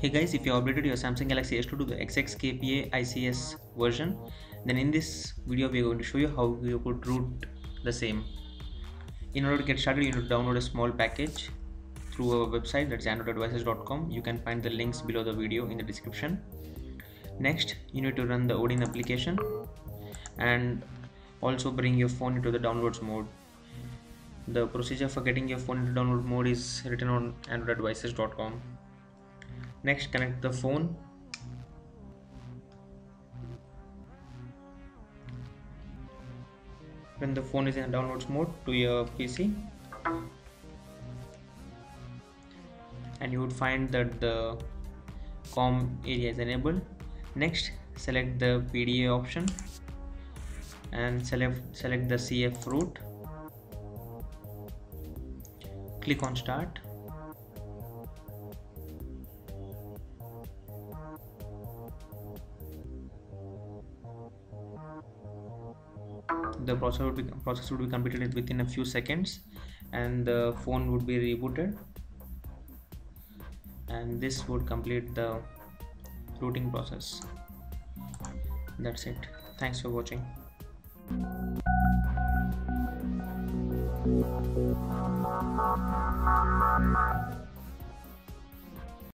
hey guys if you updated your samsung galaxy s2 to the xxkpa ics version then in this video we are going to show you how you could root the same. In order to get started you need to download a small package through our website that's androidadvices.com you can find the links below the video in the description. Next you need to run the odin application and also bring your phone into the downloads mode. The procedure for getting your phone into download mode is written on androidadvices.com next connect the phone. When the phone is in downloads mode to your PC and you would find that the COM area is enabled. Next select the PDA option and select select the CF root click on start the process would be process would be completed within a few seconds and the phone would be rebooted. And this would complete the rooting process. That's it. Thanks for watching.